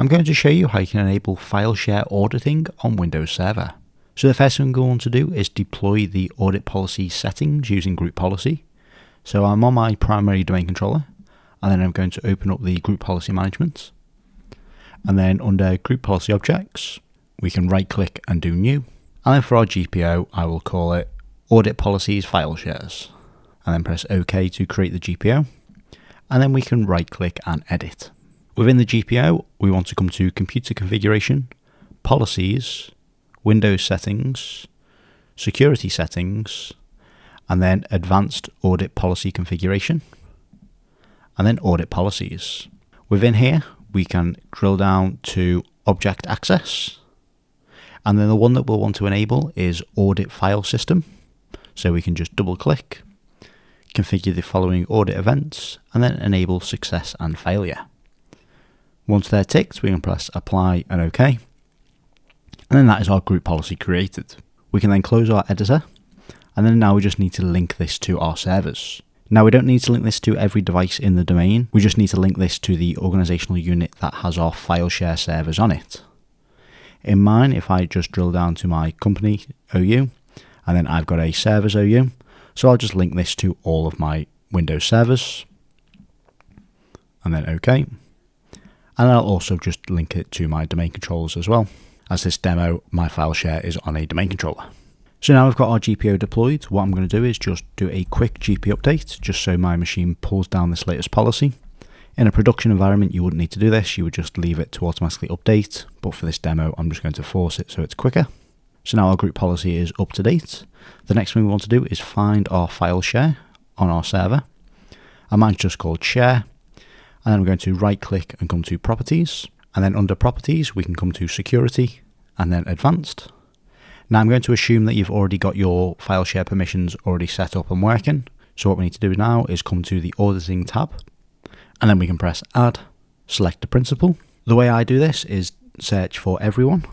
I'm going to show you how you can enable file share auditing on Windows Server. So the first thing I'm going to do is deploy the audit policy settings using group policy. So I'm on my primary domain controller and then I'm going to open up the group policy management. And then under group policy objects, we can right click and do new. And then for our GPO, I will call it audit policies file shares and then press OK to create the GPO. And then we can right click and edit. Within the GPO, we want to come to computer configuration, policies, Windows settings, security settings, and then advanced audit policy configuration, and then audit policies. Within here, we can drill down to object access, and then the one that we'll want to enable is audit file system. So we can just double click, configure the following audit events, and then enable success and failure. Once they're ticked, we can press apply and OK. And then that is our group policy created. We can then close our editor, and then now we just need to link this to our servers. Now we don't need to link this to every device in the domain, we just need to link this to the organizational unit that has our file share servers on it. In mine, if I just drill down to my company OU, and then I've got a servers OU, so I'll just link this to all of my Windows servers, and then OK. And I'll also just link it to my domain controllers as well as this demo, my file share is on a domain controller. So now we've got our GPO deployed, what I'm going to do is just do a quick GP update, just so my machine pulls down this latest policy. In a production environment, you wouldn't need to do this, you would just leave it to automatically update, but for this demo, I'm just going to force it so it's quicker. So now our group policy is up to date. The next thing we want to do is find our file share on our server. I might just called share, and then I'm going to right click and come to properties, and then under properties, we can come to security and then advanced. Now I'm going to assume that you've already got your file share permissions already set up and working. So what we need to do now is come to the auditing tab and then we can press add, select the principal. The way I do this is search for everyone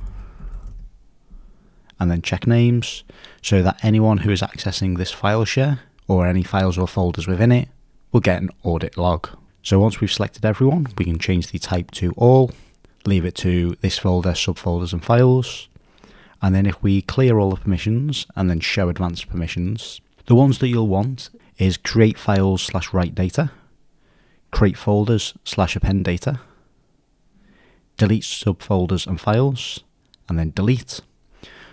and then check names so that anyone who is accessing this file share or any files or folders within it will get an audit log. So once we've selected everyone, we can change the type to all leave it to this folder, subfolders and files. And then if we clear all the permissions and then show advanced permissions, the ones that you'll want is create files slash write data, create folders slash append data, delete subfolders and files, and then delete.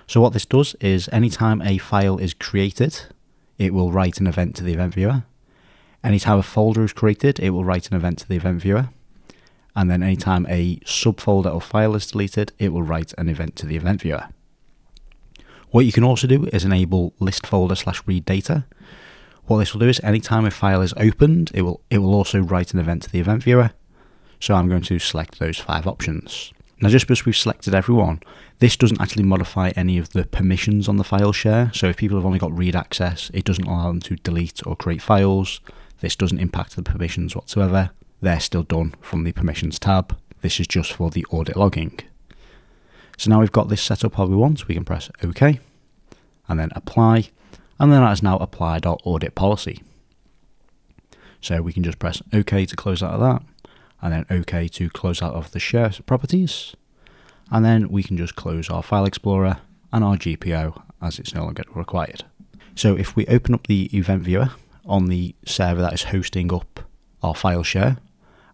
So what this does is anytime a file is created, it will write an event to the event viewer. Anytime a folder is created, it will write an event to the event viewer and then anytime a subfolder or file is deleted, it will write an event to the event viewer. What you can also do is enable list folder slash read data. What this will do is anytime a file is opened, it will it will also write an event to the event viewer. So I'm going to select those five options. Now just because we've selected everyone, this doesn't actually modify any of the permissions on the file share. So if people have only got read access, it doesn't allow them to delete or create files. This doesn't impact the permissions whatsoever they're still done from the permissions tab. This is just for the audit logging. So now we've got this set up how we want, we can press OK and then apply, and then that has now applied our audit policy. So we can just press OK to close out of that, and then OK to close out of the share properties, and then we can just close our File Explorer and our GPO as it's no longer required. So if we open up the event viewer on the server that is hosting up our file share,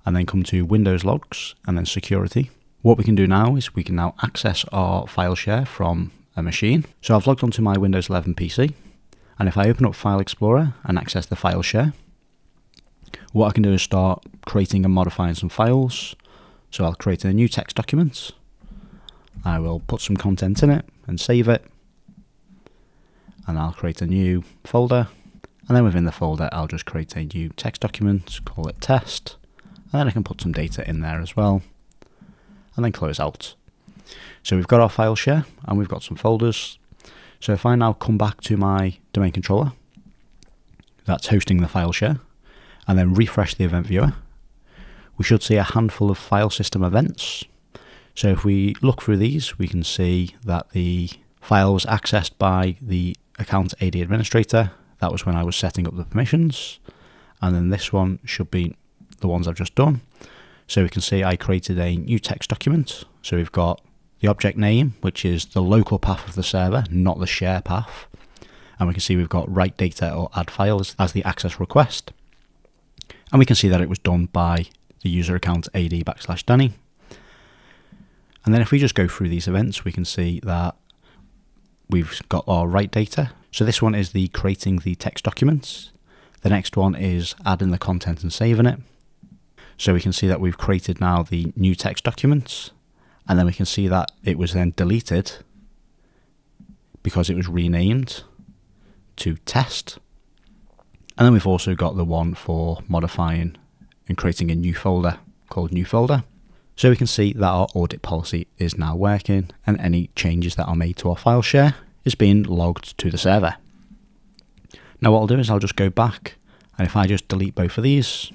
and then come to Windows Logs and then Security. What we can do now is we can now access our file share from a machine. So I've logged onto my Windows 11 PC, and if I open up File Explorer and access the file share, what I can do is start creating and modifying some files. So I'll create a new text document. I will put some content in it and save it. And I'll create a new folder. And then within the folder, I'll just create a new text document, call it test and then I can put some data in there as well and then close out. So we've got our file share and we've got some folders. So if I now come back to my domain controller that's hosting the file share and then refresh the event viewer, we should see a handful of file system events. So if we look through these, we can see that the file was accessed by the account AD administrator. That was when I was setting up the permissions. And then this one should be the ones I've just done. So we can see I created a new text document. So we've got the object name, which is the local path of the server, not the share path. And we can see we've got write data or add files as the access request. And we can see that it was done by the user account ad backslash Danny. And then if we just go through these events, we can see that we've got our write data. So this one is the creating the text documents. The next one is adding the content and saving it. So we can see that we've created now the new text documents and then we can see that it was then deleted because it was renamed to test. And then we've also got the one for modifying and creating a new folder called new folder. So we can see that our audit policy is now working and any changes that are made to our file share is being logged to the server. Now what I'll do is I'll just go back and if I just delete both of these,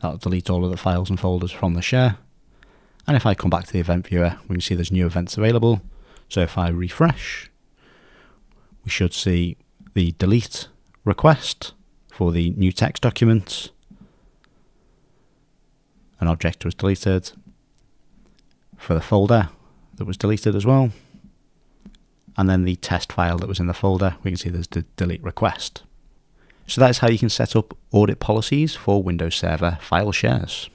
that'll delete all of the files and folders from the share. And if I come back to the event viewer, we can see there's new events available. So if I refresh, we should see the delete request for the new text document. An object was deleted for the folder that was deleted as well. And then the test file that was in the folder, we can see there's the delete request. So that is how you can set up audit policies for Windows Server file shares.